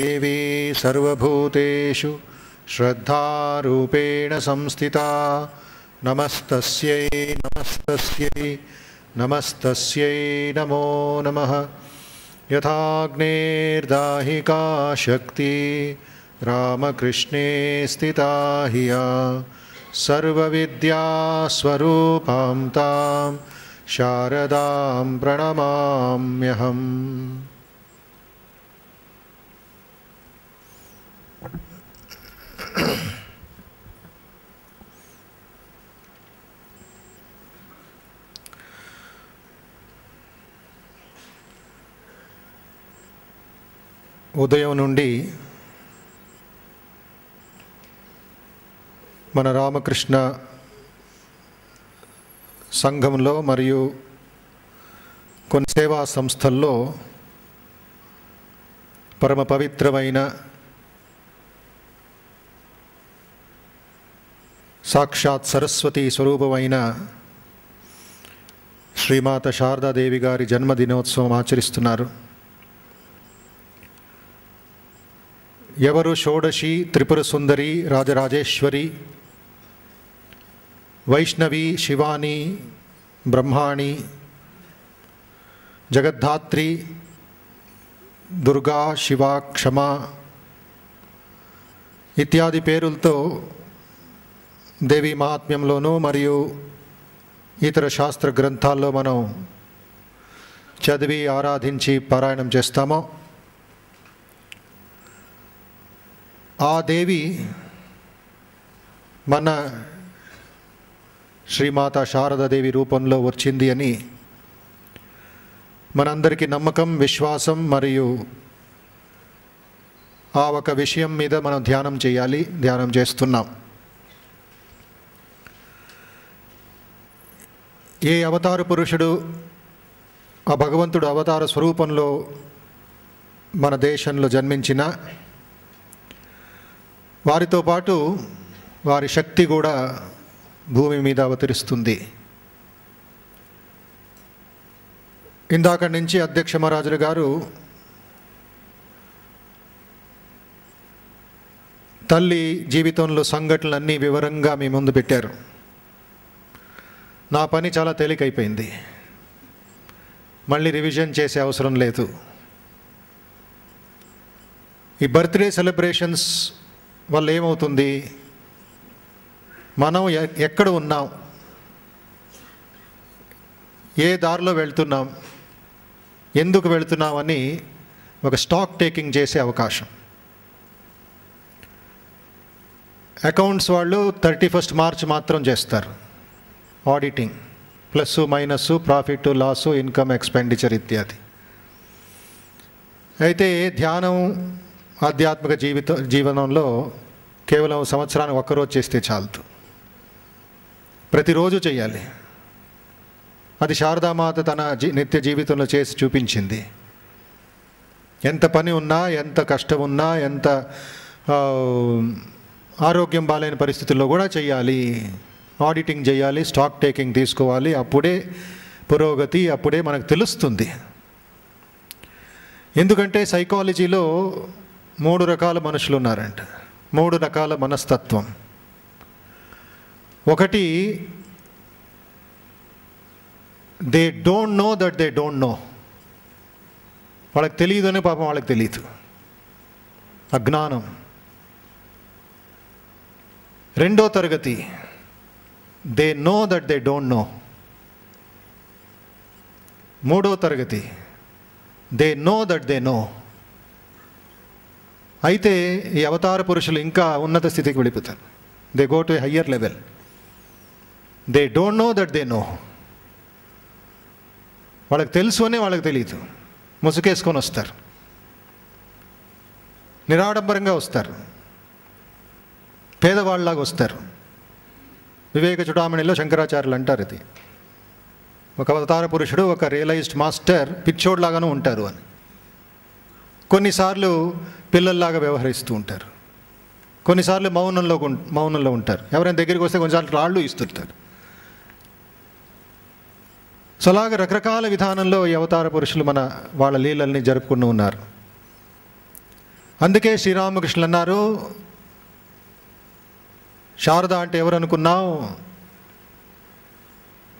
देवी सर्वभूतेषु श्रद्धारूपेण संस्थिता। नमस्तस्यै नमस्तस्यै नमस्तस्यै नमो नमः। यथाग्नेर्दाहिका शक्ति रामकृष्णे स्थिता हिया। सर्वविद्यास्वरूपां तां शारदां प्रणमाम्यहम् ఉదయం నుండి మన రామకృష్ణ సంఘంలో మరియు కొన్ని సేవా సంస్థల్లో పరమ పవిత్రమైన సాక్షాత్ సరస్వతి స్వరూపమైన శ్రీమాత శారదాదేవి గారి జన్మదినోత్సవం ఆచరిస్తున్నారు. ఎవరు షోడశి త్రిపుర సుందరి రాజరాజేశ్వరి వైష్ణవి శివాని బ్రహ్మాణి జగద్ధాత్రి దుర్గా శివ క్షమ ఇత్యాది పేరులతో దేవి మహాత్మ్యంలోనూ మరియు ఇతర శాస్త్ర గ్రంథాల్లో మనం చదివి ఆరాధించి పారాయణం చేస్తామో ఆ దేవి మన శ్రీమాత శారదాదేవి రూపంలో వచ్చింది అని మనందరికీ నమ్మకం విశ్వాసం మరియు ఆ ఒక విషయం మీద మనం ధ్యానం చేయాలి ధ్యానం చేస్తున్నాం. ఏ అవతార పురుషుడు ఆ భగవంతుడు అవతార స్వరూపంలో మన దేశంలో జన్మించిన వారితో పాటు వారి శక్తి కూడా భూమి మీద అవతరిస్తుంది. ఇందాక నుంచి అధ్యక్ష మహారాజులు గారు తల్లి జీవితంలో సంఘటనలన్నీ వివరంగా మీ ముందు పెట్టారు. నా పని చాలా తేలికైపోయింది. మళ్ళీ రివిజన్ చేసే అవసరం లేదు. ఈ బర్త్డే సెలబ్రేషన్స్ వల్ల ఏమవుతుంది? మనం ఎ- ఎక్కడ ఉన్నాం? ఏ దారిలో వెళ్తున్నాం? ఎందుకు వెళ్తున్నామని ఒక స్టాక్ టేకింగ్ చేసే అవకాశం. అకౌంట్స్ వాళ్ళు థర్టీ ఫస్ట్ మార్చ్ మాత్రం చేస్తారు. Auditing plus minus profit loss income expenditure ఇత్యాది అయితే ధ్యానం ఆధ్యాత్మిక జీవిత జీవనంలో కేవలం సంవత్సరానికి ఒక్కరోజు చేస్తే చాలదు ప్రతిరోజు చేయాలి అది శారదామాత తన నిత్య జీవితంలో చేసి చూపించింది ఎంత పని ఉన్నా ఎంత కష్టం ఉన్నా ఎంత ఆరోగ్యం బాగాలేని పరిస్థితుల్లో కూడా చేయాలి ఆడిటింగ్ చేయాలి స్టాక్ టేకింగ్ తీసుకోవాలి అప్పుడే పురోగతి అప్పుడే మనకు తెలుస్తుంది. ఎందుకంటే సైకాలజీలో మూడు రకాల మనుషులు ఉన్నారంట. మూడు రకాల మనస్తత్వం. ఒకటి they don't know that they don't know వాళ్ళకి తెలియదు అని పాపం వాళ్ళకి తెలియదు. అజ్ఞానం. రెండో తరగతి they know that they don't know మూడో తరగతి. They know that they know అయితే ఈ అవతార పురుషులు ఇంకా ఉన్నత స్థితికి వెళ్ళిపోతారు. They go to higher level they don't know that they know వాళ్ళకి తెలుసు అని వాళ్ళకి తెలియదు ముసుకేసుకొని వస్తారు. నిరాడంబరంగా వస్తారు. పేదవాళ్ళలాగా వస్తారు. వివేక చుడామణిలో శంకరాచార్యులు అంటారు ఇది ఒక అవతార పురుషుడు ఒక రియలైజ్డ్ మాస్టర్ పిచ్చోడ్లాగానూ ఉంటారు అని. కొన్నిసార్లు పిల్లల్లాగా వ్యవహరిస్తూ ఉంటారు. కొన్నిసార్లు మౌనంలో మౌనంలో ఉంటారు. ఎవరైనా దగ్గరికి వస్తే కొన్నిసార్లు రాళ్ళు ఇస్తుంటారు. సో అలాగే రకరకాల విధానంలో ఈ అవతార పురుషులు మన వాళ్ళ లీలల్ని జరుపుకుంటూ ఉన్నారు. అందుకే శ్రీరామకృష్ణులు అన్నారు శారద అంటే ఎవరు అనుకున్నావు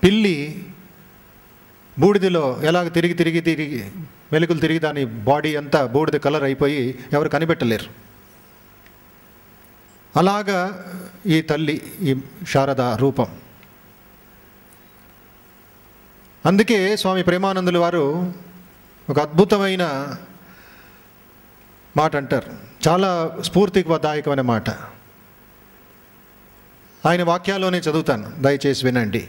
పిల్లి బూడిదలో ఎలాగ తిరిగి తిరిగి తిరిగి మెలుకులు తిరిగి దాని బాడీ అంతా బూడిద కలర్ అయిపోయి ఎవరు కనిపెట్టలేరు. అలాగా ఈ తల్లి ఈ శారద రూపం. అందుకే స్వామి ప్రేమానందులు వారు ఒక అద్భుతమైన మాట అంటారు చాలా స్ఫూర్తిదాయకమైన మాట. ఆయన వాక్యాల్లోనే చదువుతాను. దయచేసి వినండి.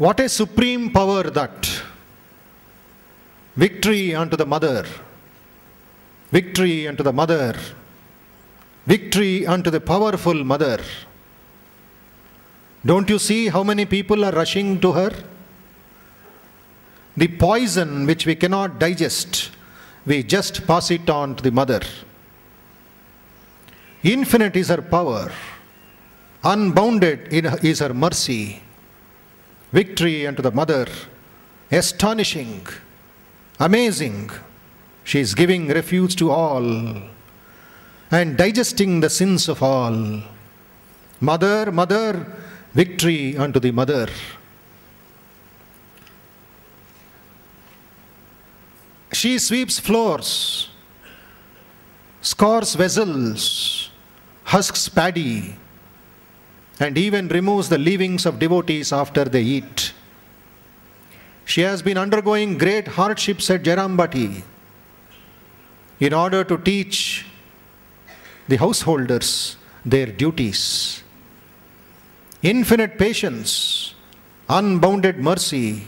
What a supreme power that victory unto the mother victory unto the mother victory unto the powerful mother don't you see how many people are rushing to her the poison which we cannot digest we just pass it on to the mother Infinite is her power, unbounded is her mercy. Victory unto the mother, astonishing, amazing. She is giving refuge to all and digesting the sins of all. Mother, mother, victory unto the mother. She sweeps floors, scores vessels, husks paddy, and even removes the leavings of devotees after they eat. She has been undergoing great hardships at Jarambati in order to teach the householders their duties. Infinite patience, unbounded mercy,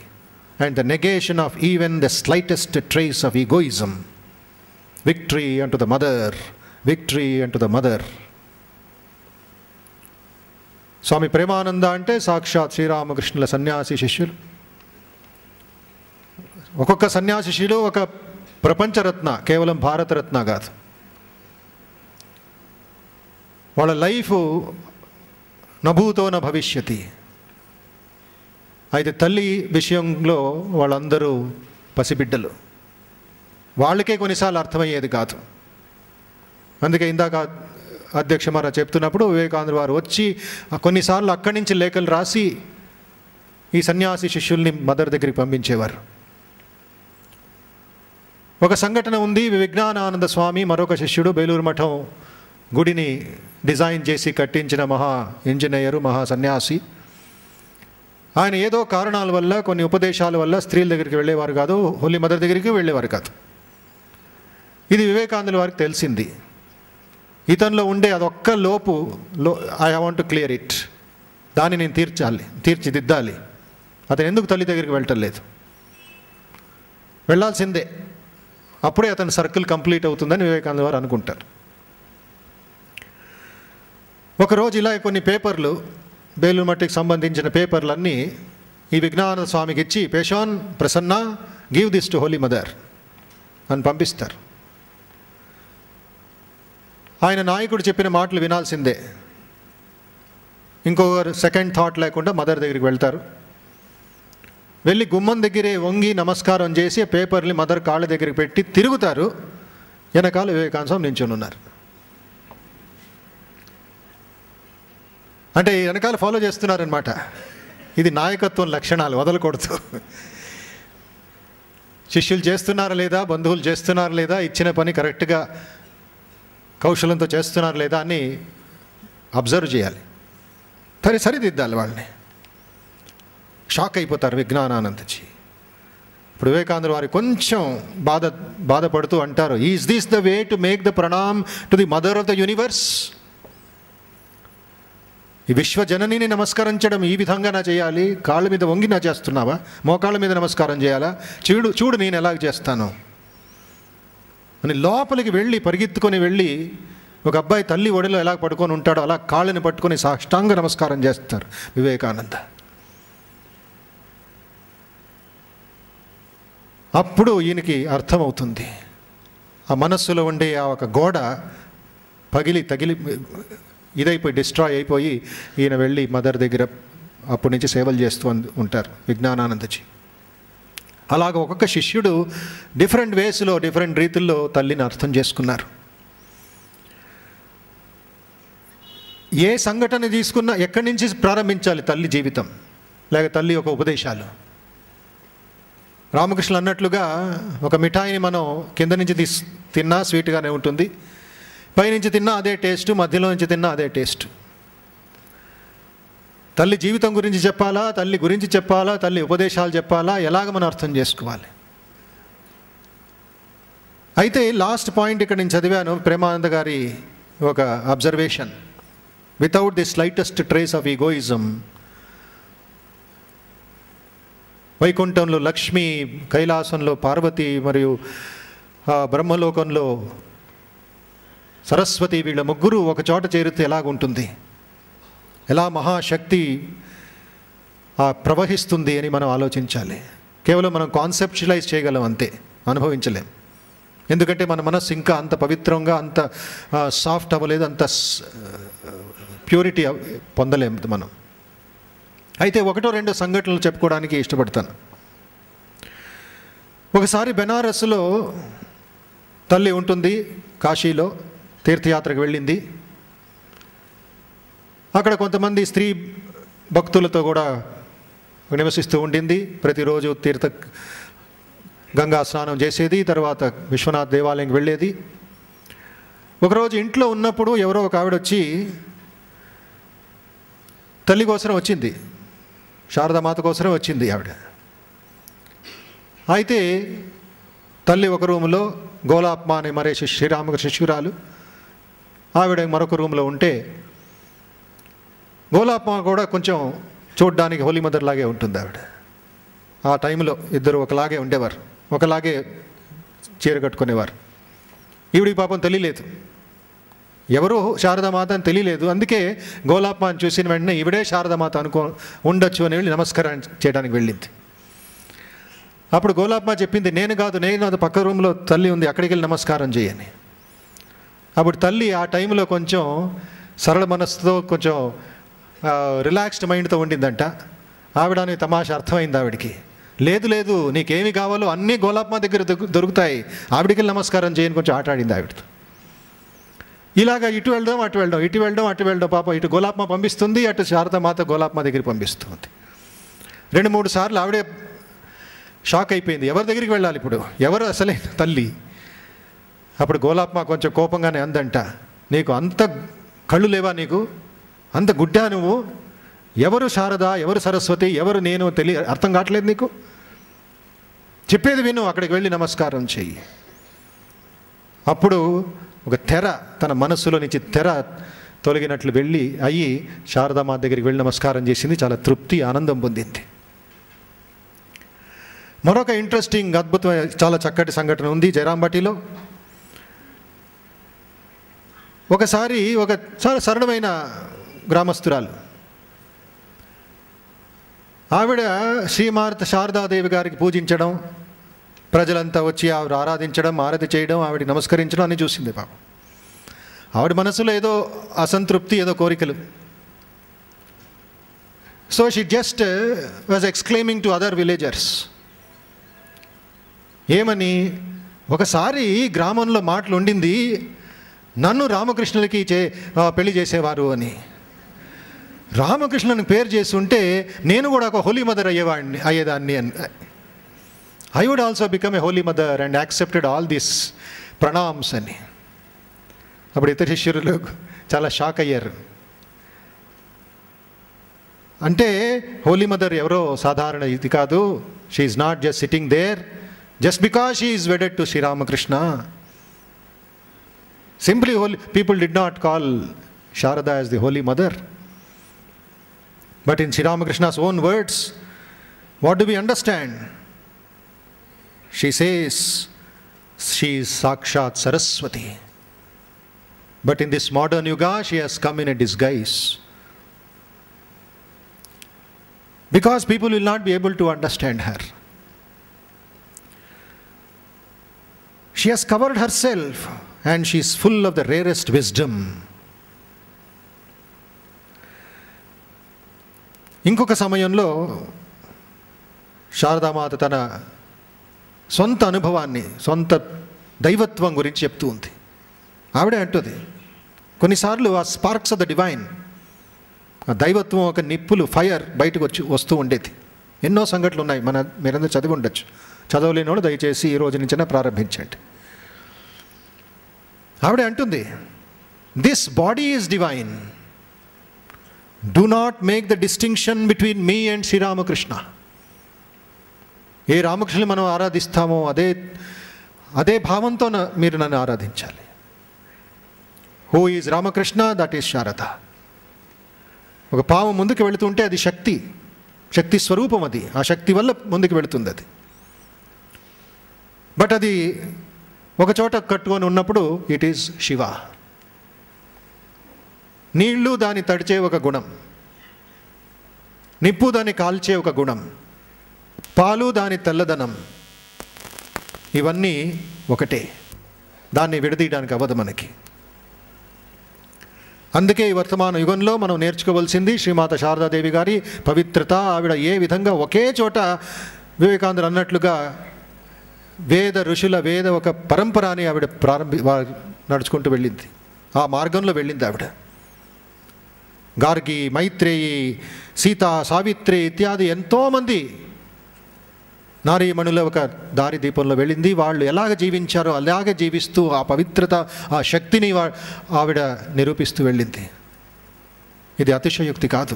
and the negation of even the slightest trace of egoism. Victory unto the mother, victory unto the mother. Swami Premananda అంటే సాక్షాత్ శ్రీరామకృష్ణుల సన్యాసి శిష్యులు. ఒక్కొక్క సన్యాసి శిష్యులు ఒక ప్రపంచరత్న కేవలం భారతరత్న కాదు. వాళ్ళ లైఫ్ నభూతో న భవిష్యతి. అయితే తల్లి విషయంలో వాళ్ళందరూ పసిబిడ్డలు. వాళ్ళకే కొన్నిసార్లు అర్థమయ్యేది కాదు. అందుకే ఇందాక అధ్యక్షమారా చెప్తున్నప్పుడు వివేకానంద వారు వచ్చి కొన్నిసార్లు అక్కడి నుంచి లేఖలు రాసి ఈ సన్యాసి శిష్యుల్ని మదర్ దగ్గరికి పంపించేవారు. ఒక సంఘటన ఉంది. విజ్ఞానానంద స్వామి మరొక శిష్యుడు బేలూరు మఠం గుడిని డిజైన్ చేసి కట్టించిన మహా ఇంజనీరు మహా సన్యాసి. ఆయన ఏదో కారణాల వల్ల కొన్ని ఉపదేశాల వల్ల స్త్రీల దగ్గరికి వెళ్ళేవారు కాదు హోలీ మదర్ దగ్గరికి వెళ్ళేవారు కాదు. ఇది వివేకానందుల వారికి తెలిసింది. ఇతనిలో ఉండే అదొక్క లోపు లో I want to clear it దాన్ని నేను తీర్చాలి తీర్చిదిద్దాలి. అతను ఎందుకు తల్లి దగ్గరికి వెళ్ళటలేదు వెళ్ళాల్సిందే. అప్పుడే అతని సర్కిల్ కంప్లీట్ అవుతుందని వివేకానంద వారు అనుకుంటారు. ఒకరోజు ఇలా కొన్ని పేపర్లు బేలూరు మట్టికి సంబంధించిన పేపర్లన్నీ ఈ విజ్ఞాన స్వామికి ఇచ్చి పేషాన్ Prasanna give this to holy mother అని పంపిస్తారు. ఆయన నాయకుడు చెప్పిన మాటలు వినాల్సిందే. ఇంకొకరు సెకండ్ థాట్ లేకుండా మదర్ దగ్గరికి వెళ్తారు. వెళ్ళి గుమ్మం దగ్గరే వంగి నమస్కారం చేసి పేపర్ని మదర్ కాళ్ళ దగ్గరికి పెట్టి తిరుగుతారు. వెనకాల వివేకానంద స్వామి నించుని ఉన్నారు. అంటే వెనకాల ఫాలో చేస్తున్నారనమాట ఇది నాయకత్వం లక్షణాలు వదలకూడదు. శిష్యులు చేస్తున్నారా లేదా బంధువులు చేస్తున్నారా లేదా ఇచ్చిన పని కరెక్ట్గా కౌశలంతో చేస్తున్నారు లేదా అని అబ్జర్వ్ చేయాలి. సరే సరిదిద్దాలి వాళ్ళని. షాక్ అయిపోతారు విజ్ఞానానందజీ. ఇప్పుడు వివేకానంద వారి కొంచెం బాధ బాధపడుతూ అంటారు is this the way to make the pranam to the mother of the universe ఈ విశ్వజననిని నమస్కరించడం ఈ విధంగా నా చేయాలి. కాళ్ళ మీద వంగి నా చేస్తున్నావా? మోకాళ్ళ మీద నమస్కారం చేయాలా? చూడు చూడు నేను ఎలా చేస్తాను. అని లోపలికి వెళ్ళి పరిగెత్తుకొని వెళ్ళి ఒక అబ్బాయి తల్లి ఒడిలో ఎలా పడుకొని ఉంటాడో అలా కాళ్ళని పట్టుకొని సాష్టాంగ నమస్కారం చేస్తారు. వివేకానంద. అప్పుడు ఈయనకి అర్థమవుతుంది. ఆ మనస్సులో ఉండే ఆ ఒక గోడ పగిలి తగిలి ఇదైపోయి డిస్ట్రాయ్ అయిపోయి ఈయన వెళ్ళి మదర్ దగ్గర అప్పటి నుంచి సేవలు చేస్తూ ఉంటారు విజ్ఞానానందజీ. అలాగ ఒక్కొక్క శిష్యుడు డిఫరెంట్ వేస్లో డిఫరెంట్ రీతుల్లో తల్లిని అర్థం చేసుకున్నారు. ఏ సంఘటన తీసుకున్నా ఎక్కడి నుంచి ప్రారంభించాలి తల్లి జీవితం? లేక తల్లి యొక్క ఉపదేశాలు? రామకృష్ణ అన్నట్లుగా ఒక మిఠాయిని మనం కింద నుంచి తీస్ తిన్నా స్వీట్గానే ఉంటుంది. పైనుంచి తిన్నా అదే టేస్ట్ మధ్యలో నుంచి తిన్నా అదే టేస్ట్. తల్లి జీవితం గురించి చెప్పాలా? తల్లి గురించి చెప్పాలా? తల్లి ఉపదేశాలు చెప్పాలా? ఎలాగ మనం అర్థం చేసుకోవాలి? అయితే లాస్ట్ పాయింట్ ఇక్కడ నేను చదివాను ప్రేమానంద గారి ఒక observation without the slightest trace of egoism వైకుంఠంలో లక్ష్మి కైలాసంలో పార్వతి మరియు బ్రహ్మలోకంలో సరస్వతి వీళ్ళ ముగ్గురు ఒక చోట చేరితే ఎలాగుంటుంది? ఎలా మహాశక్తి ప్రవహిస్తుంది అని మనం ఆలోచించాలి. కేవలం మనం కాన్సెప్చులైజ్ చేయగలం అంతే అనుభవించలేం. ఎందుకంటే మన మనస్సు ఇంకా అంత పవిత్రంగా అంత సాఫ్ట్ అవ్వలేదు అంత ప్యూరిటీ పొందలేము మనం. అయితే ఒకటో రెండో సంఘటనలు చెప్పుకోవడానికి ఇష్టపడతాను. ఒకసారి బెనారస్లో తల్లి ఉంటుంది కాశీలో తీర్థయాత్రకు వెళ్ళింది. అక్కడ కొంతమంది స్త్రీ భక్తులతో కూడా నివసిస్తూ ఉండింది. ప్రతిరోజు తీర్థ గంగా స్నానం చేసేది. తర్వాత విశ్వనాథ్ దేవాలయంకి వెళ్ళేది. ఒకరోజు ఇంట్లో ఉన్నప్పుడు ఎవరో ఒక ఆవిడ వచ్చి తల్లి కోసం వచ్చింది. శారదామాత కోసమే వచ్చింది ఆవిడ. అయితే తల్లి ఒక రూములో గోలాప్మ అనే మరే శ్రీరామకృష్ణ శిష్యురాలు. ఆవిడ మరొక రూమ్లో ఉంటే గోలాప్మ కూడా కొంచెం చూడ్డానికి హోలీ మదర్ లాగే ఉంటుంది ఆవిడ. ఆ టైంలో ఇద్దరు ఒకలాగే ఉండేవారు. ఒకలాగే చీర కట్టుకునేవారు. ఈవిడికి పాపం తెలియలేదు. ఎవరు శారదామాత అని తెలియలేదు. అందుకే గోలాపాన్ని చూసిన వెంటనే ఈవిడే శారదామాత అనుకో ఉండొచ్చు అని వెళ్ళి నమస్కారం చేయడానికి వెళ్ళింది. అప్పుడు గోలాప్మ చెప్పింది నేను కాదు నేను అది పక్క రూమ్లో తల్లి ఉంది అక్కడికి వెళ్ళి నమస్కారం చేయని. అప్పుడు తల్లి ఆ టైంలో కొంచెం సరళ మనస్సుతో కొంచెం రిలాక్స్డ్ మైండ్తో ఉండిందంట. ఆవిడ అని తమాష అర్థమైంది ఆవిడికి. లేదు లేదు నీకేమి కావాలో అన్నీ గోలాప్మ దగ్గర దొరుకు- దొరుకుతాయి. ఆవిడికి నమస్కారం చేయని కొంచెం ఆటాడింది ఆవిడతో. ఇలాగ ఇటు వెళ్దాం అటు వెళ్దాం ఇటు వెళ్దాం అటు వెళ్దాం పాప ఇటు గోలాప్మ పంపిస్తుంది అటు శారదమాత గోలాప్మ దగ్గర పంపిస్తుంది. రెండు మూడు సార్లు ఆవిడే షాక్ అయిపోయింది. ఎవరి దగ్గరికి వెళ్ళాలి ఇప్పుడు? ఎవరు అసలే తల్లి? అప్పుడు గోలాప్మ కొంచెం కోపంగానే అందంట. నీకు అంత కళ్ళు లేవా నీకు? అంత గుడ్డా నువ్వు? ఎవరు శారద ఎవరు సరస్వతి ఎవరు నేను తెలియ అర్థం కావట్లేదు నీకు? చెప్పేది విను అక్కడికి వెళ్ళి నమస్కారం చెయ్యి. అప్పుడు ఒక తెర తన మనస్సులో నుంచి తెర తొలగినట్లు వెళ్ళి అయ్యి శారదామా దగ్గరికి వెళ్ళి నమస్కారం చేసింది. చాలా తృప్తి ఆనందం పొందింది. మరొక ఇంట్రెస్టింగ్ అద్భుతమైన చాలా చక్కటి సంఘటన ఉంది జయరాంబటిలో ఒకసారి ఒక చాలా సరళమైన గ్రామస్తురాలు. ఆవిడ శ్రీమార్త శారదాదేవి గారికి పూజించడం ప్రజలంతా వచ్చి ఆవిడ ఆరాధించడం ఆరతి చేయడం ఆవిడ నమస్కరించడం అని చూసింది పాపం. ఆవిడ మనసులో ఏదో అసంతృప్తి ఏదో కోరికలు. So she just was exclaiming to other villagers ఏమని? ఒకసారి గ్రామంలో మాటలు ఉండింది నన్ను రామకృష్ణులకి చే పెళ్ళి చేసేవారు అని. రామకృష్ణుని పేరు చేసి ఉంటే నేను కూడా ఒక హోలీ మదర్ అయ్యేవాడిని అయ్యేదాన్ని అని. I would also become a holy mother and accepted all this pranams అని. అప్పుడు ఇతర శిష్యులు చాలా షాక్ అయ్యారు. అంటే హోలీ మదర్ ఎవరో సాధారణ ఇది కాదు. She not just sitting there just because she is wedded to Sri Ramakrishna simply holy people did not call Sarada as the holy mother But in Sri Ramakrishna's own words, what do we understand? She says, she is Sakshat Saraswati. But in this modern Yuga, she has come in a disguise. Because people will not be able to understand her. She has covered herself and she is full of the rarest wisdom. ఇంకొక సమయంలో శారదామాత తన సొంత అనుభవాన్ని సొంత దైవత్వం గురించి చెప్తూ ఉంది. ఆవిడే అంటుంది కొన్నిసార్లు ఆ స్పార్క్స్ ఆఫ్ ద డివైన్ ఆ దైవత్వం ఒక నిప్పులు ఫైర్ బయటకు వచ్చి వస్తూ ఉండేది. ఎన్నో సంఘటనలు ఉన్నాయి మన మీరందరూ చదివి ఉండొచ్చు. చదవలేని వాళ్ళు దయచేసి ఈ రోజు నుంచైనా ప్రారంభించండి. ఆవిడ అంటుంది this body is divine do not make the distinction between me and Sri Ramakrishna ఏ రామకృష్ణుని మనం ఆరాధిస్తామో అదే అదే భావంతో మీరు నన్ను ఆరాధించాలి. Who is Ramakrishna that is Sarada ఒక పాము ముందుకు వెళుతుంటే అది శక్తి శక్తి స్వరూపం అది. ఆ శక్తి వల్ల ముందుకు వెళుతుంది అది. బట్ అది ఒక చోట కట్టుకొని ఉన్నప్పుడు ఇట్ ఈజ్ శివ నీళ్ళు దాన్ని తడిచే ఒక గుణం. నిప్పు దాన్ని కాల్చే ఒక గుణం. పాలు దాని తెల్లదనం. ఇవన్నీ ఒకటే. దాన్ని విడదీయడానికి అవ్వదు మనకి. అందుకే ఈ వర్తమాన యుగంలో మనం నేర్చుకోవాల్సింది శ్రీమాత శారదాదేవి గారి పవిత్రత. ఆవిడ ఏ విధంగా ఒకే చోట వివేకానందుడు అన్నట్లుగా వేద ఋషుల వేద ఒక పరంపర అని ఆవిడ ప్రారంభి నడుచుకుంటూ వెళ్ళింది. ఆ మార్గంలో వెళ్ళింది ఆవిడ. గార్గి మైత్రేయి సీత సావిత్రి ఇత్యాది ఎంతోమంది నారీమణుల ఒక దారి దీపంలో వెళ్ళింది. వాళ్ళు ఎలాగ జీవించారో అలాగే జీవిస్తూ ఆ పవిత్రత ఆ శక్తిని వా- ఆవిడ నిరూపిస్తూ వెళ్ళింది. ఇది అతిశయోక్తి కాదు.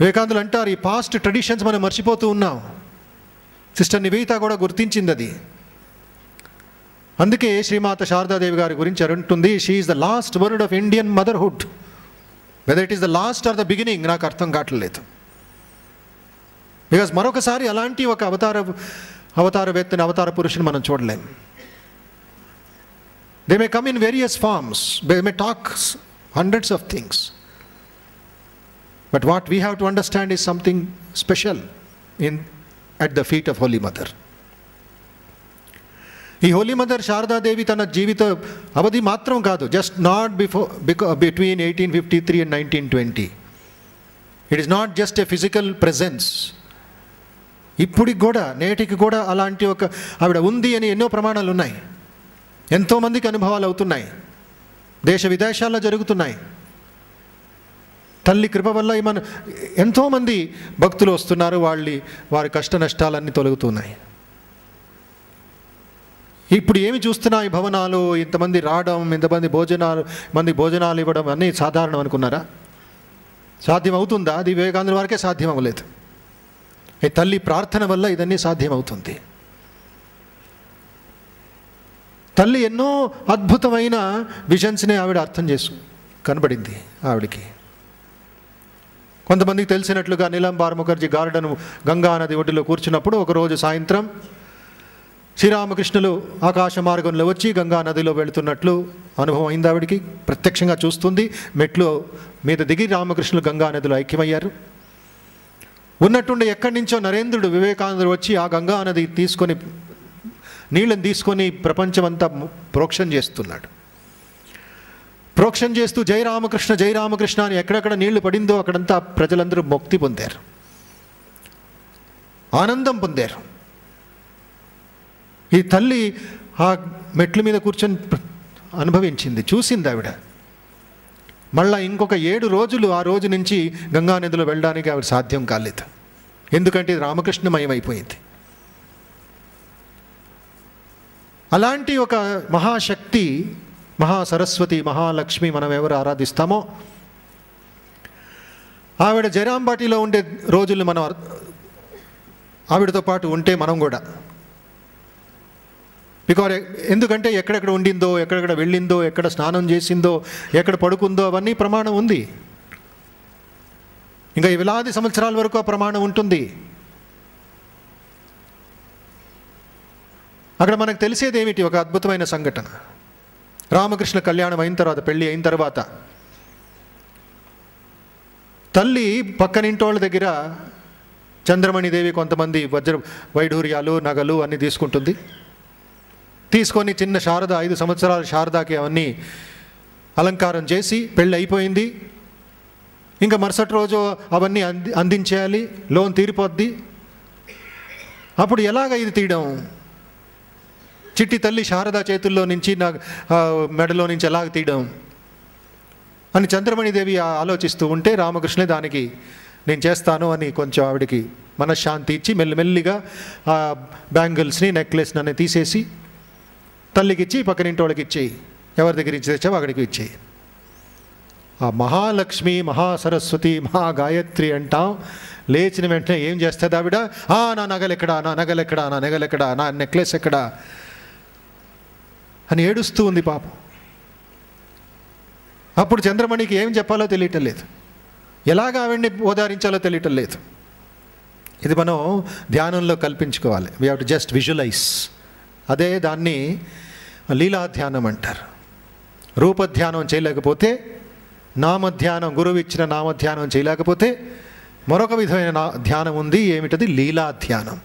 వివేకానందులు అంటారు ఈ పాస్ట్ ట్రెడిషన్స్ మనం మర్చిపోతూ ఉన్నాం. సిస్టర్ నివేదిత కూడా గుర్తించింది అది. అందుకే శ్రీమాత శారదాదేవి గారి గురించి అంటుంది she is the last word of Indian motherhood whether it is the last or the beginning నాకు అర్థం కావట్లేదు బికాజ్ మరొకసారి అలాంటి ఒక అవతార అవతారవేత్తని అవతార పురుషుని మనం చూడలేం they may come in various forms they may talk hundreds of things but what we have to understand is something special in at the feet of holy mother ఈ హోలీ మదర్ శారదాదేవి తన జీవిత అవధి మాత్రం కాదు just not before బికా between eighteen fifty three and nineteen twenty it is not just a physical presence ఇప్పటికి కూడా నేటికి కూడా అలాంటి ఒక ఆవిడ ఉంది అని ఎన్నో ప్రమాణాలు ఉన్నాయి. ఎంతోమందికి అనుభవాలు అవుతున్నాయి. దేశ విదేశాల్లో జరుగుతున్నాయి. తల్లి కృప వల్ల మన ఎంతోమంది భక్తులు వస్తున్నారు వాళ్ళు వారి కష్ట నష్టాలన్నీ తొలగుతున్నాయి. ఇప్పుడు ఏమి చూస్తున్నా ఈ భవనాలు? ఇంతమంది రావడం ఇంతమంది భోజనాలు మంది భోజనాలు ఇవ్వడం అన్నీ సాధారణం అనుకున్నారా? సాధ్యం అవుతుందా అది వివేకానంద వారికే సాధ్యం అవ్వలేదు ఈ తల్లి ప్రార్థన వల్ల ఇదన్నీ సాధ్యం అవుతుంది తల్లి ఎన్నో అద్భుతమైన విజన్స్ని ఆవిడ అర్థం చేసు కనబడింది ఆవిడికి. కొంతమందికి తెలిసినట్లుగా నీలంబార్ ముఖర్జీ గార్డెన్ గంగా నది ఒడ్డులో కూర్చున్నప్పుడు ఒకరోజు సాయంత్రం శ్రీరామకృష్ణులు ఆకాశ మార్గంలో వచ్చి గంగా నదిలో వెళుతున్నట్లు అనుభవం అయింది ఆవిడికి. ప్రత్యక్షంగా చూస్తుంది. మెట్లు మీద దిగి రామకృష్ణులు గంగా నదిలో ఐక్యమయ్యారు. ఉన్నట్టుండి ఎక్కడి నుంచో నరేంద్రుడు వివేకానందుడు వచ్చి ఆ గంగా నది తీసుకొని నీళ్ళని తీసుకొని ప్రపంచమంతా ప్రోక్షం చేస్తున్నాడు. ప్రోక్షం చేస్తూ జై రామకృష్ణ జై రామకృష్ణ అని ఎక్కడెక్కడ నీళ్ళు పడిందో అక్కడంతా ప్రజలందరూ ముక్తి పొందారు. ఆనందం పొందారు. ఈ తల్లి ఆ మెట్ల మీద కూర్చొని అనుభవించింది చూసింది ఆవిడ. మళ్ళా ఇంకొక ఏడు రోజులు ఆ రోజు నుంచి గంగా నదిలో వెళ్ళడానికి ఆవిడ సాధ్యం కాలేదు. ఎందుకంటే ఇది రామకృష్ణమయం అయిపోయింది అలాంటి ఒక మహాశక్తి మహాసరస్వతి మహాలక్ష్మి మనం ఎవరు ఆరాధిస్తామో ఆవిడ జరాంబాటిలో ఉండే రోజులు మనం ఆవిడతో పాటు ఉంటే మనం కూడా బికాజ్ ఎందుకంటే ఎక్కడెక్కడ ఉండిందో ఎక్కడెక్కడ వెళ్ళిందో ఎక్కడ స్నానం చేసిందో ఎక్కడ పడుకుందో అవన్నీ ప్రమాణం ఉంది. ఇంకా ఈ వేలాది సంవత్సరాల వరకు ఆ ప్రమాణం ఉంటుంది. అక్కడ మనకు తెలిసేది ఏమిటి ఒక అద్భుతమైన సంఘటన. రామకృష్ణ కళ్యాణం అయిన తర్వాత పెళ్ళి అయిన తర్వాత. తల్లి పక్కనింటి వాళ్ళ దగ్గర చంద్రమణిదేవి కొంతమంది వజ్ర వైఢూర్యాలు నగలు అన్నీ తీసుకుంటుంది. తీసుకొని చిన్న శారద ఐదు సంవత్సరాల శారదాకి అవన్నీ అలంకారం చేసి పెళ్ళి అయిపోయింది. ఇంకా మరుసటి రోజు అవన్నీ అంది అందించేయాలి లోన్ తీరిపోద్ది. అప్పుడు ఎలాగ ఇది తీయడం? చిట్టి తల్లి శారద చేతుల్లో నుంచి నా మెడలో నుంచి ఎలాగ తీయడం? అని చంద్రమణిదేవి ఆలోచిస్తూ ఉంటే రామకృష్ణే దానికి నేను చేస్తాను అని కొంచెం ఆవిడికి మనశ్శాంతి ఇచ్చి మెల్లిమెల్లిగా ఆ బ్యాంగిల్స్ని నెక్లెస్ని అని తీసేసి తల్లికి ఇచ్చి పక్కనింటి వాళ్ళకి ఇచ్చేయి ఎవరి దగ్గర ఇచ్చి తెచ్చావో అక్కడికి ఇచ్చేయి ఆ మహాలక్ష్మి మహాసరస్వతి మహాగాయత్రి అంటాం. లేచిన వెంటనే ఏం చేస్తుంది ఆవిడ? ఆ నా నగలెక్కడా నా నగలెక్కడా నా నగలెక్కడా నా నెక్లెస్ ఎక్కడా? అని ఏడుస్తూ ఉంది పాపం. అప్పుడు చంద్రమణికి ఏం చెప్పాలో తెలియటం లేదు. ఎలాగ ఆవిడ్ని ఓదారించాలో తెలియటం లేదు. ఇది మనం ధ్యానంలో కల్పించుకోవాలి. We have to just visualize అదే దాన్ని లీలాధ్యానం అంటారు. రూపధ్యానం చేయలేకపోతే నామధ్యానం గురువు ఇచ్చిన నామధ్యానం చేయలేకపోతే మరొక విధమైన నా ధ్యానం ఉంది ఏమిటది? లీలా ధ్యానం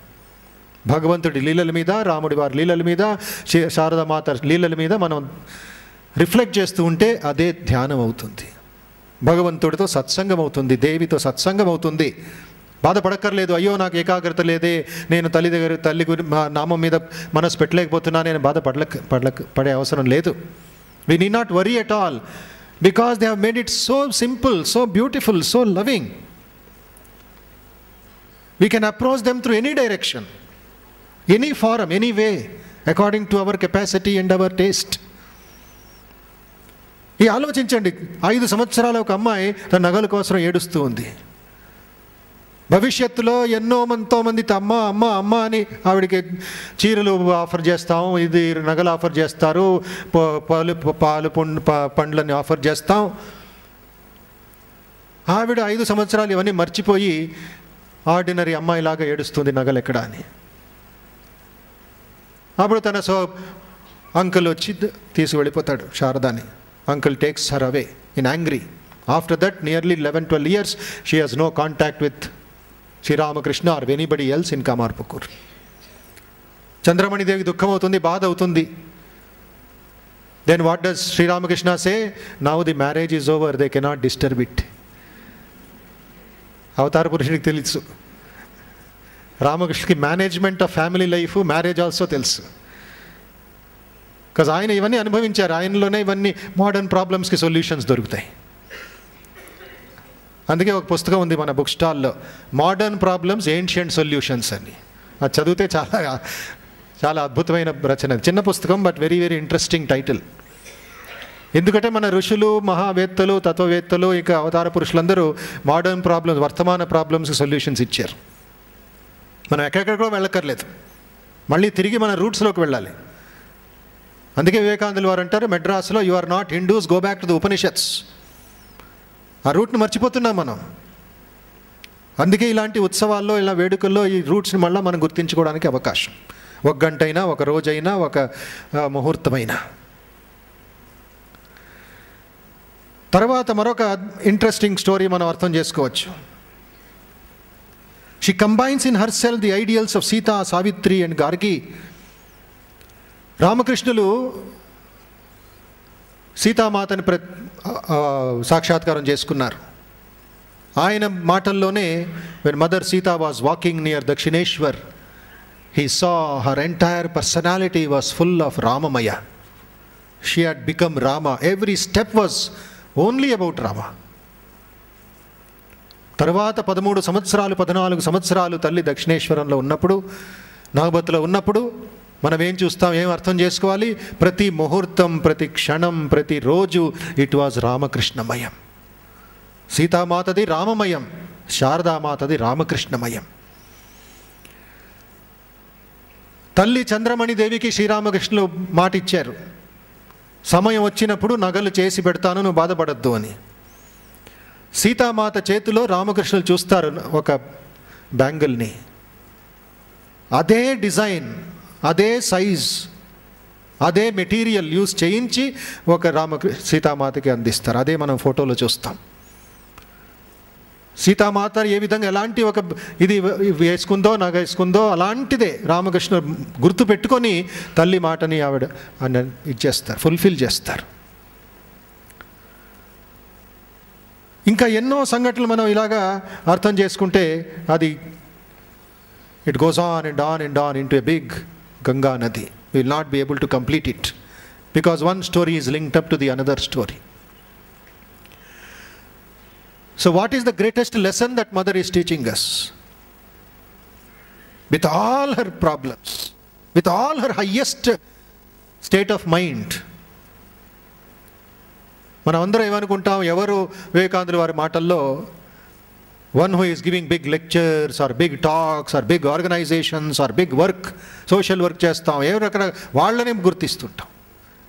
భగవంతుడి లీలల మీద రాముడి వారి లీలల మీద శారదమాత లీలల మీద మనం రిఫ్లెక్ట్ చేస్తూ ఉంటే అదే ధ్యానం అవుతుంది. భగవంతుడితో సత్సంగం అవుతుంది దేవితో సత్సంగం అవుతుంది. బాధపడక్కర్లేదు. అయ్యో నాకు ఏకాగ్రత లేదే. నేను తల్లి దగ్గర తల్లి గురి మా నామం మీద మనసు పెట్టలేకపోతున్నా నేను బాధపడలేక పడలేక పడే అవసరం లేదు. We need not worry at all because they have made it so simple so beautiful so loving we can approach them through any direction any form any way according to our capacity and our taste ఈ ఆలోచించండి. ఐదు సంవత్సరాల ఒక అమ్మాయి తన నగల కోసం ఏడుస్తూ ఉంది. భవిష్యత్తులో ఎన్నో మంతో మంది అమ్మ అమ్మ అమ్మ అని ఆవిడకి చీరలు ఆఫర్ చేస్తాం ఇది నగలు ఆఫర్ చేస్తారు ప- పాలు పాలు ప- పండ్లని ఆఫర్ చేస్తాం. ఆవిడ ఐదు సంవత్సరాలు ఇవన్నీ మర్చిపోయి ఆర్డినరీ అమ్మాయిలాగా ఏడుస్తుంది నగలు ఎక్కడ అని. అప్పుడు తన సో అంకుల్ వచ్చి తీసుకు వెళ్ళిపోతాడు శారదాని. Uncle takes her away in angry. After that nearly eleven twelve years she has no contact with Sri Ramakrishna or anybody else in Kamarpukur Chandramani Devi దుఃఖం అవుతుంది బాధ అవుతుంది then what does Sri Ramakrishna say now the marriage is over they cannot disturb it అవతార పురుషుడికి తెలుసు. రామకృష్ణకి management of family life marriage also తెలుసు. Because ఆయన ఇవన్నీ అనుభవించారు ఆయనలోనే ఇవన్నీ మోడర్న్ ప్రాబ్లమ్స్కి సొల్యూషన్స్ దొరుకుతాయి. అందుకే ఒక పుస్తకం ఉంది మన బుక్ స్టాల్లో మోడర్న్ ప్రాబ్లమ్స్ ఏన్షియంట్ సొల్యూషన్స్ అని. అది చదివితే చాలా చాలా అద్భుతమైన రచన. చిన్న పుస్తకం but very very interesting title ఎందుకంటే మన ఋషులు మహావేత్తలు తత్వవేత్తలు ఇక అవతార పురుషులందరూ మోడర్న్ ప్రాబ్లమ్స్ వర్తమాన ప్రాబ్లమ్స్ సొల్యూషన్స్ ఇచ్చారు. మనం ఎక్కడెక్కడికో వెళ్ళక్కర్లేదు. మళ్ళీ తిరిగి మన రూట్స్లోకి వెళ్ళాలి. అందుకే వివేకానందులు వారు అంటారు మెడ్రాస్లో you are not Hindus go back to the Upanishads ఆ రూట్ని మర్చిపోతున్నాం మనం. అందుకే ఇలాంటి ఉత్సవాల్లో ఇలా వేడుకల్లో ఈ రూట్స్ని మళ్ళీ మనం గుర్తించుకోవడానికి అవకాశం. ఒక గంట అయినా ఒక రోజైనా ఒక ముహూర్తమైనా. తర్వాత మరొక ఇంట్రెస్టింగ్ స్టోరీ మనం అర్థం చేసుకోవచ్చు. She combines in her self the ideals of Sita Savitri and Gargi రామకృష్ణులు సీతామాతని ప్ర సాక్షాత్కారం చేసుకున్నారు. ఆయన మాటల్లోనే when mother Sita was walking near Dakshineswar he saw her entire personality was full of రామమయ she had become Rama every step was only about Rama తర్వాత పదమూడు సంవత్సరాలు పద్నాలుగు సంవత్సరాలు తల్లి దక్షిణేశ్వరంలో ఉన్నప్పుడు నాగబత్తులో ఉన్నప్పుడు మనం ఏం చూస్తాం ఏం అర్థం చేసుకోవాలి? ప్రతి ముహూర్తం ప్రతి క్షణం ప్రతి రోజు ఇట్ వాజ్ రామకృష్ణమయం. సీతామాతది రామమయం శారదామాతది రామకృష్ణమయం. తల్లి చంద్రమణి దేవికి శ్రీరామకృష్ణులు మాట ఇచ్చారు సమయం వచ్చినప్పుడు నగలు చేసి పెడతాను నువ్వు బాధపడద్దు అని. సీతామాత చేతిలో రామకృష్ణులు చూస్తారు ఒక బ్యాంగిల్ని. అదే డిజైన్. అదే సైజ్ అదే మెటీరియల్ యూస్ చేయించి ఒక రామకృ సీతామాతకి అందిస్తారు. అదే మనం ఫోటోలో చూస్తాం. సీతామాత ఏ విధంగా ఎలాంటి ఒక ఇది వేసుకుందో నగ వేసుకుందో అలాంటిదే రామకృష్ణ గుర్తు పెట్టుకొని తల్లి మాటని ఆవిడ అన్న ఇచ్చేస్తారు ఫుల్ఫిల్ చేస్తారు. ఇంకా ఎన్నో సంఘటనలు మనం ఇలాగా అర్థం చేసుకుంటే అది it goes on and on and on into a big Ganga నది will not be able to complete it because one story is linked up to the another story so what is the greatest lesson that mother is teaching us with all her problems, with all her highest state of mind మనం అందరం ఏమనుకుంటాం? ఎవరు వివేకానందుల వారి మాటల్లో one who is giving big lectures or big talks or big organizations or big work social work చేస్తాం. ఏ రకరకాల వాళ్ళనే గుర్తిస్తుంటాం.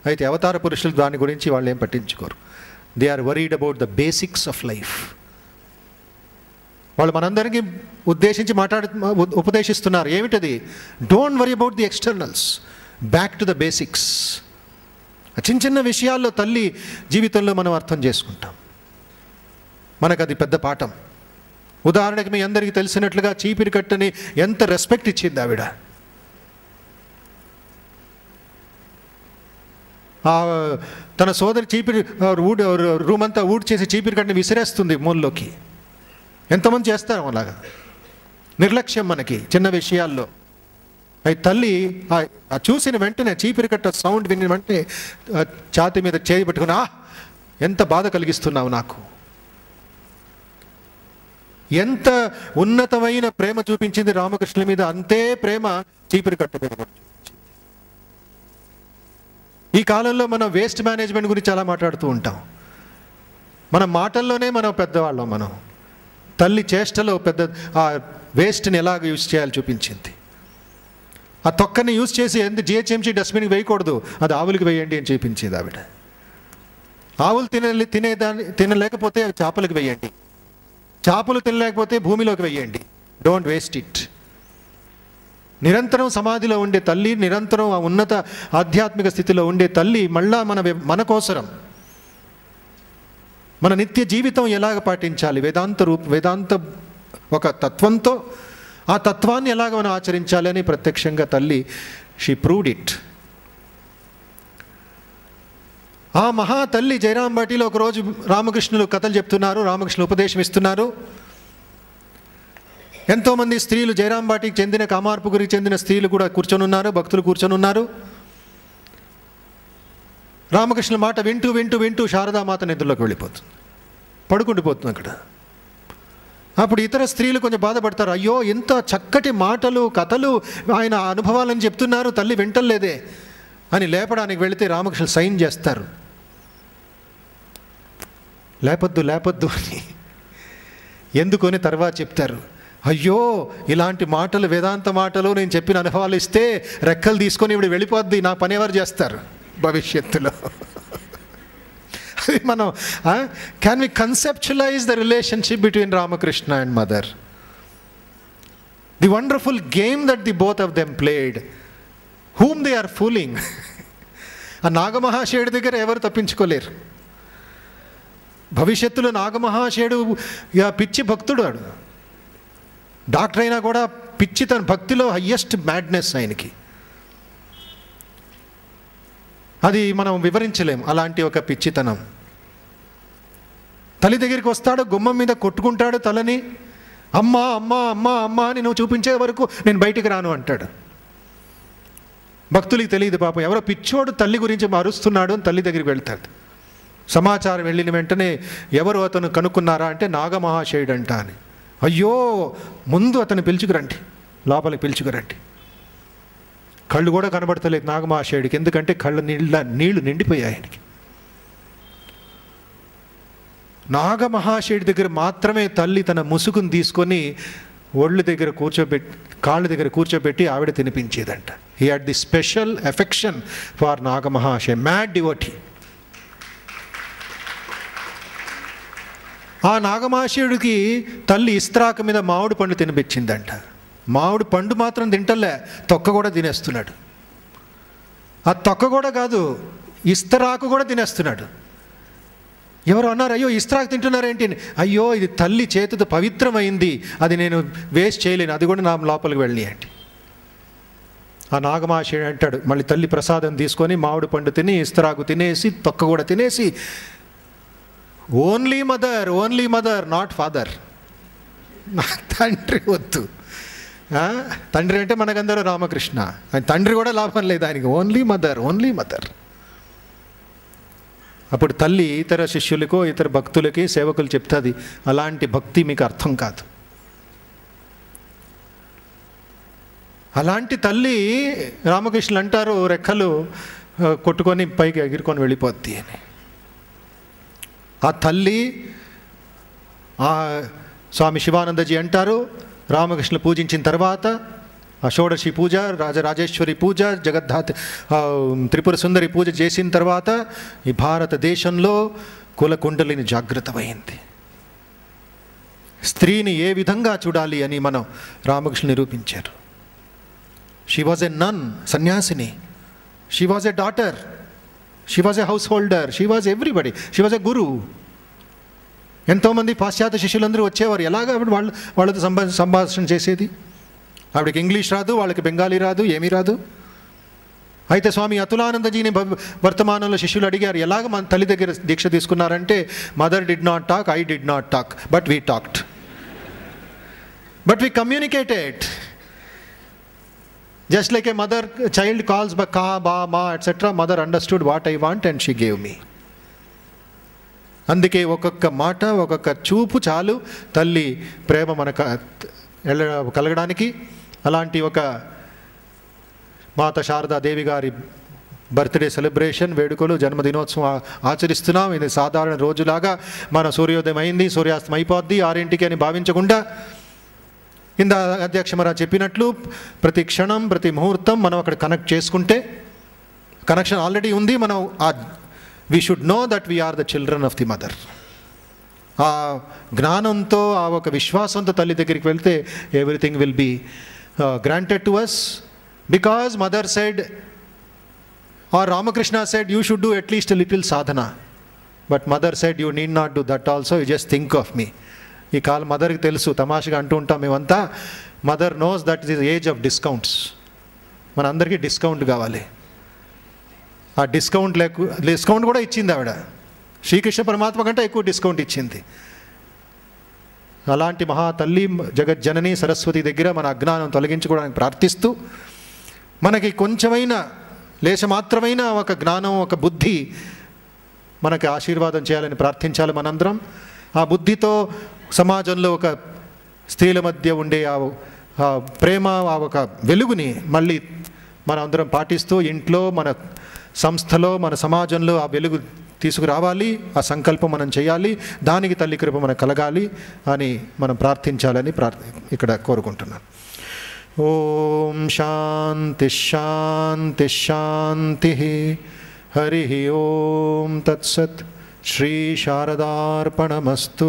అయితే అవతార పురుషులు దాని గురించి వాళ్ళు ఏం పట్టించుకోరు. They are worried about the basics of life వాళ్ళు మనందరికీ ఉద్దేశించి మాట్లాడు ఉపదేశిస్తున్నారు. ఏమిటది? Don't worry about the externals back to the basics చిన్న చిన్న విషయాల్లో తల్లి జీవితంలో మనం అర్థం చేసుకుంటాం. మనకు అది పెద్ద పాఠం. ఉదాహరణకి మీ అందరికీ తెలిసినట్లుగా చీపిరి కట్టని ఎంత రెస్పెక్ట్ ఇచ్చింది ఆవిడ? ఆ తన సోదరి చీపిరి ఊడి రూమ్ అంతా ఊడ్ చేసి చీపిరి కట్టని విసిరేస్తుంది మూల్లోకి. ఎంతమంది చేస్తారు అలాగా? నిర్లక్ష్యం మనకి చిన్న విషయాల్లో. అయి తల్లి ఆ- చూసిన వెంటనే చీపిరి కట్ట సౌండ్ విని వెంటనే ఛాతి మీద చేయి పెట్టుకుని ఆ ఎంత బాధ కలిగిస్తున్నావు నాకు. ఎంత ఉన్నతమైన ప్రేమ చూపించింది రామకృష్ణుల మీద అంతే ప్రేమ చీపురు కట్ట మీద ఈ కాలంలో మనం వేస్ట్ మేనేజ్మెంట్ గురించి చాలా మాట్లాడుతూ ఉంటాం. మన మాటల్లోనే మనం పెద్దవాళ్ళం మనం. తల్లి చేష్టలో పెద్ద ఆ వేస్ట్ని ఎలాగ యూజ్ చేయాలి చూపించింది. ఆ తొక్కని యూజ్ చేసి ఎందు జిహెచ్ఎంసీ డస్ట్బిన్కి వేయకూడదు అది ఆవులకి వేయండి అని చూపించింది ఆవిడ. ఆవులు తినే తినేదాన్ని తినలేకపోతే అవి చేపలకు వేయండి. చేపలు తినలేకపోతే భూమిలోకి వేయండి డోంట్ వేస్ట్ ఇట్ నిరంతరం సమాధిలో ఉండే తల్లి నిరంతరం ఆ ఉన్నత ఆధ్యాత్మిక స్థితిలో ఉండే తల్లి మళ్ళా మన మన కోసరం. మన నిత్య జీవితం ఎలాగ పాటించాలి? వేదాంత రూప వేదాంత ఒక తత్వంతో ఆ తత్వాన్ని ఎలాగ మనం ఆచరించాలి అని ప్రత్యక్షంగా తల్లి షీ ప్రూవ్డ్ ఇట్ ఆ మహా తల్లి జయరాం బాటిలో ఒకరోజు రామకృష్ణులు కథలు చెప్తున్నారు రామకృష్ణులు ఉపదేశం ఇస్తున్నారు. ఎంతోమంది స్త్రీలు జయరాం బాటికి చెందిన కామార్పుగురికి చెందిన స్త్రీలు కూడా కూర్చొని ఉన్నారు భక్తులు కూర్చొనున్నారు. రామకృష్ణుల మాట వింటూ వింటూ వింటూ శారదామాత నిద్రలోకి వెళ్ళిపోతుంది. పడుకుండిపోతుంది అక్కడ. అప్పుడు ఇతర స్త్రీలు కొంచెం బాధపడతారు అయ్యో ఇంత చక్కటి మాటలు కథలు ఆయన అనుభవాలని చెప్తున్నారు తల్లి వింటలేదే అని లేపడానికి వెళితే రామకృష్ణ సైన్ చేస్తారు. లేపొద్దు లేపొద్దు అని. ఎందుకొని తర్వాత చెప్తారు? అయ్యో ఇలాంటి మాటలు వేదాంత మాటలు నేను చెప్పిన అనుభవాలు ఇస్తే రెక్కలు తీసుకొని ఇప్పుడు వెళ్ళిపోద్ది నా పని ఎవరు చేస్తారు భవిష్యత్తులో? అది మనం can we conceptualize the relationship between Ramakrishna and mother the wonderful game that the both of them played whom they are fooling ఆ నాగమహాశయుడి దగ్గర ఎవరు తప్పించుకోలేరు? భవిష్యత్తులో నాగమహాశయుడు ఇక పిచ్చి భక్తుడు వాడు. డాక్టర్ అయినా కూడా పిచ్చి తన భక్తిలో హయ్యెస్ట్ మ్యాడ్నెస్ ఆయనకి. అది మనం వివరించలేం అలాంటి ఒక పిచ్చితనం. తల్లి దగ్గరికి వస్తాడు గుమ్మం మీద కొట్టుకుంటాడు తలని. అమ్మా అమ్మా అమ్మా అమ్మా అని నువ్వు చూపించే వరకు నేను బయటికి రాను అంటాడు. భక్తులకి తెలియదు పాపం ఎవరో పిచ్చోడు తల్లి గురించి మారుస్తున్నాడు అని తల్లి దగ్గరికి వెళ్తాడు. సమాచారం వెళ్ళిన వెంటనే ఎవరు అతను కనుక్కున్నారా అంటే నాగమహాశయుడు అంట అని అయ్యో ముందు అతను పిలుచుకురండి లోపలికి పిలుచుకురండి. కళ్ళు కూడా కనబడతలేదు నాగమహాశయుడికి ఎందుకంటే కళ్ళు నీళ్ళ నీళ్ళు నిండిపోయాయి ఆయనకి. నాగమహాశయుడి దగ్గర మాత్రమే తల్లి తన ముసుగును తీసుకొని ఒళ్ళు దగ్గర కూర్చోబెట్టి కాళ్ళ దగ్గర కూర్చోబెట్టి ఆవిడ తినిపించేదంట. He had the special affection for Nag Mahashaya mad devotee ఆ నాగమహాశయుడికి తల్లి ఇస్త్రాకు మీద మామిడి పండు తినిపించిందంట మామిడి పండు మాత్రం తింటలే తొక్క కూడా తినేస్తున్నాడు. ఆ తొక్క కూడా కాదు ఇస్తరాకు కూడా తినేస్తున్నాడు. ఎవరు అన్నారు అయ్యో ఇస్త్రాకు తింటున్నారేంటి? అని. అయ్యో ఇది తల్లి చేతితో పవిత్రమైంది అది నేను వేస్ట్ చేయలేను అది కూడా నా లోపలికి వెళ్ళియండి ఆ నాగమాశయుడు అంటాడు మళ్ళీ తల్లి ప్రసాదం తీసుకొని మామిడి పండు తిని ఇస్తరాకు తినేసి తొక్క కూడా తినేసి only mother only mother not father నా తండ్రి వద్దు. తండ్రి అంటే మనకందరూ రామకృష్ణ. ఆయన తండ్రి కూడా లాభం లేదు ఆయనకి. ఓన్లీ మదర్ ఓన్లీ మదర్ అప్పుడు తల్లి ఇతర శిష్యులకో ఇతర భక్తులకి సేవకులు చెప్తుంది అలాంటి భక్తి మీకు అర్థం కాదు. అలాంటి తల్లి రామకృష్ణులు అంటారు రెక్కలు కొట్టుకొని పైకి ఎగిరుకొని వెళ్ళిపోద్ది అని. ఆ తల్లి ఆ స్వామి శివానందజీ అంటారు రామకృష్ణ పూజించిన తర్వాత ఆ షోడశి పూజ రాజరాజేశ్వరి పూజ జగద్ధాత త్రిపుర సుందరి పూజ చేసిన తర్వాత ఈ భారతదేశంలో కుల కుండలిని జాగృతమైంది స్త్రీని ఏ విధంగా చూడాలి అని మనం రామకృష్ణ నిరూపించారు. She was a nun సన్యాసిని. She was a daughter she was a householder she was everybody she was a guru ఎంతోమంది పాశ్చాత్య శిష్యులందరూ వచ్చేవారు. ఎలాగ ఆవిడ వాళ్ళు వాళ్ళతో సంభా సంభాషణ చేసేది? ఆవిడకి ఇంగ్లీష్ రాదు వాళ్ళకి బెంగాలీ రాదు ఏమీ రాదు. అయితే స్వామి అతులానందజీని వర్తమానంలో శిష్యులు అడిగారు ఎలాగ మన తల్లి దగ్గర దీక్ష తీసుకున్నారంటే mother did not talk I did not talk but we talked but we communicated just like a mother child calls బ కా బా మా etcetera mother understood what I want and she gave me అందుకే ఒక్కొక్క మాట ఒక్కొక్క చూపు చాలు తల్లి ప్రేమ మనకు కలగడానికి. అలాంటి ఒక మాత శారదాదేవి గారి బర్త్డే సెలబ్రేషన్ వేడుకలు జన్మదినోత్సవం ఆచరిస్తున్నాం. ఇది సాధారణ రోజులాగా మన సూర్యోదయం అయింది సూర్యాస్తం అయిపోద్ది ఆరింటికి అని భావించకుండా ఇంద అధ్యక్ష మరా చెప్పినట్లు ప్రతి క్షణం ప్రతి ముహూర్తం మనం అక్కడ కనెక్ట్ చేసుకుంటే కనెక్షన్ ఆల్రెడీ ఉంది. మనం ఆ we should know that we are the children of the mother ఆ జ్ఞానంతో ఆ ఒక విశ్వాసంతో తల్లి దగ్గరికి వెళ్తే everything will be granted to us because mother said or Ramakrishna said you should do at least little sadhana but mother said you need not do that also you just think of me ఈ కాల్ మదర్కి తెలుసు తమాషగా అంటూ ఉంటాం మేమంతా. Mother knows that is age of discounts. మనందరికీ discount కావాలి. ఆ డిస్కౌంట్ లేకు డిస్కౌంట్ కూడా ఇచ్చింది ఆవిడ. శ్రీకృష్ణ పరమాత్మ కంటే ఎక్కువ డిస్కౌంట్ ఇచ్చింది. అలాంటి మహా తల్లి జగజ్జనని సరస్వతి దగ్గర మన అజ్ఞానం తొలగించుకోవడానికి ప్రార్థిస్తూ మనకి కొంచెమైన లేశమాత్రమైన ఒక జ్ఞానం ఒక బుద్ధి మనకి ఆశీర్వాదం చేయాలని ప్రార్థించాలి మనందరం. ఆ బుద్ధితో సమాజంలో ఒక స్త్రీల మధ్య ఉండే ఆ ప్రేమ ఆ ఒక వెలుగుని మళ్ళీ మనం అందరం పాటిస్తూ ఇంట్లో మన సంస్థలో మన సమాజంలో ఆ వెలుగు తీసుకురావాలి ఆ సంకల్పం మనం చేయాలి దానికి తల్లి కృప మనకు కలగాలి అని మనం ప్రార్థించాలని ప్రార్థ ఇక్కడ కోరుకుంటున్నాను ఓం శాంతి శాంతి శాంతి హరి ఓం తత్సత్. శ్రీ శారదార్పణమస్తు.